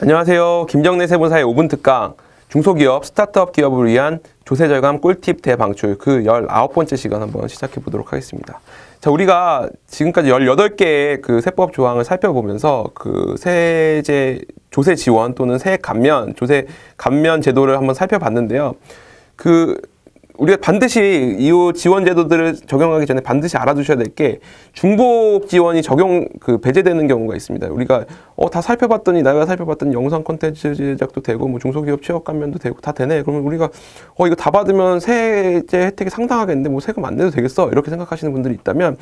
안녕하세요. 김정래 세무사의 5분 특강 중소기업, 스타트업 기업을 위한 조세 절감 꿀팁 대방출 그 19번째 시간 한번 시작해 보도록 하겠습니다. 자, 우리가 지금까지 18개의 그 세법 조항을 살펴보면서 그 세제 조세 지원 또는 세액 감면, 조세 감면 제도를 한번 살펴봤는데요. 그 우리가 반드시 이 지원 제도들을 적용하기 전에 반드시 알아두셔야 될 게 중복 지원이 적용 그 배제되는 경우가 있습니다. 우리가 어 다 살펴봤더니 내가 살펴봤더니 영상 콘텐츠 제작도 되고 뭐 중소기업 취업 감면도 되고 다 되네. 그러면 우리가 어 이거 다 받으면 세제 혜택이 상당하겠는데 뭐 세금 안 내도 되겠어 이렇게 생각하시는 분들이 있다면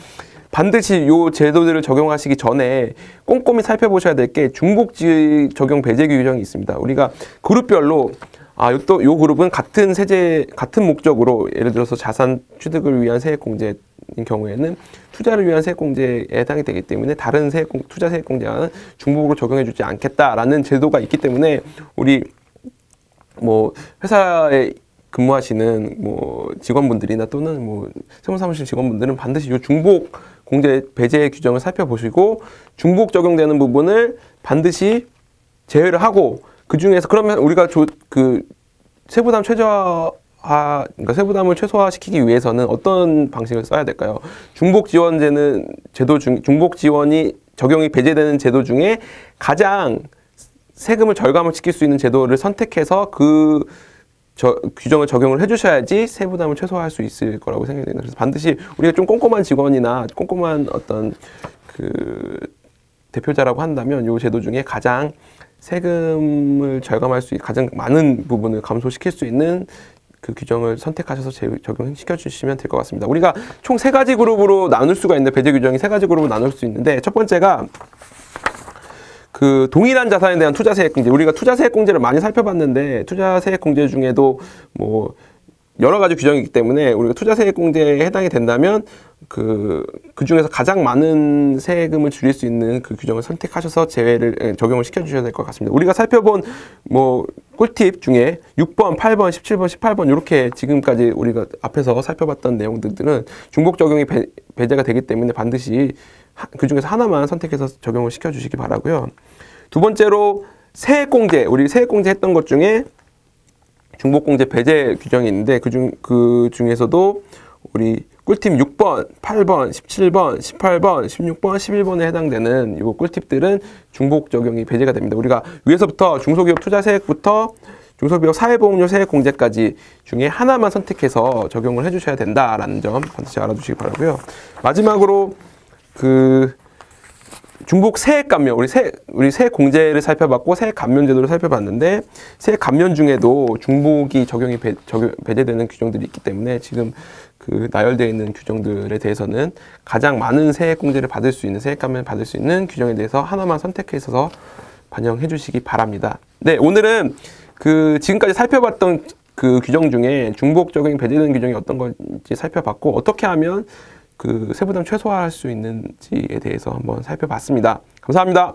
반드시 요 제도들을 적용하시기 전에 꼼꼼히 살펴보셔야 될 게 중복 지 적용 배제 규정이 있습니다. 우리가 그룹별로 아, 또 요 그룹은 같은 세제 같은 목적으로 예를 들어서 자산 취득을 위한 세액 공제인 경우에는 투자를 위한 세액 공제에 해당이 되기 때문에 다른 세액 공, 투자 세액 공제와는 중복으로 적용해 주지 않겠다라는 제도가 있기 때문에 우리 뭐 회사에 근무하시는 뭐 직원분들이나 또는 뭐 세무사무실 직원분들은 반드시 요 중복 공제 배제 규정을 살펴보시고 중복 적용되는 부분을 반드시 제외를 하고 그 중에서 그러면 우리가 조, 그 세부담 최저화 그러니까 세부담을 최소화시키기 위해서는 어떤 방식을 써야 될까요? 중복 지원제는 제도 중 중복 지원이 적용이 배제되는 제도 중에 가장 세금을 절감을 시킬 수 있는 제도를 선택해서 그 저, 규정을 적용을 해주셔야지 세부담을 최소화할 수 있을 거라고 생각이 됩니다. 그래서 반드시 우리가 좀 꼼꼼한 직원이나 꼼꼼한 어떤 그 대표자라고 한다면 이 제도 중에 가장 세금을 절감할 수 있는 가장 많은 부분을 감소시킬 수 있는 그 규정을 선택하셔서 적용시켜 주시면 될 것 같습니다. 우리가 총 세 가지 그룹으로 나눌 수가 있는데 배제 규정이 세 가지 그룹으로 나눌 수 있는데 첫 번째가 그 동일한 자산에 대한 투자 세액 공제 우리가 투자 세액 공제를 많이 살펴봤는데 투자 세액 공제 중에도 뭐 여러 가지 규정이 있기 때문에 우리가 투자 세액 공제에 해당이 된다면 그, 그 중에서 가장 많은 세금을 줄일 수 있는 그 규정을 선택하셔서 제외를, 예, 적용을 시켜주셔야 될 것 같습니다. 우리가 살펴본 뭐 꿀팁 중에 6번, 8번, 17번, 18번 이렇게 지금까지 우리가 앞에서 살펴봤던 내용들은 중복 적용이 배, 배제가 되기 때문에 반드시 그 중에서 하나만 선택해서 적용을 시켜주시기 바라고요. 두 번째로 세액공제, 우리 세액공제 했던 것 중에 중복공제 배제 규정이 있는데 그중 그 중에서도 우리 꿀팁 6번, 8번, 17번, 18번, 16번, 11번에 해당되는 이 꿀팁들은 중복 적용이 배제가 됩니다. 우리가 위에서부터 중소기업 투자 세액부터 중소기업 사회보험료 세액공제까지 중에 하나만 선택해서 적용을 해주셔야 된다라는 점 반드시 알아두시기 바라고요. 마지막으로 그 중복 세액 감면 우리 세 우리 세액 공제를 살펴봤고 세액 감면 제도를 살펴봤는데 세액 감면 중에도 중복이 적용이 배, 적용, 배제되는 규정들이 있기 때문에 지금 그 나열되어 있는 규정들에 대해서는 가장 많은 세액 공제를 받을 수 있는 세액 감면 받을 수 있는 규정에 대해서 하나만 선택해서 반영해 주시기 바랍니다. 네, 오늘은 그 지금까지 살펴봤던 그 규정 중에 중복 적용이 배제되는 규정이 어떤 건지 살펴봤고 어떻게 하면 그 세부담 최소화할 수 있는지에 대해서 한번 살펴봤습니다. 감사합니다.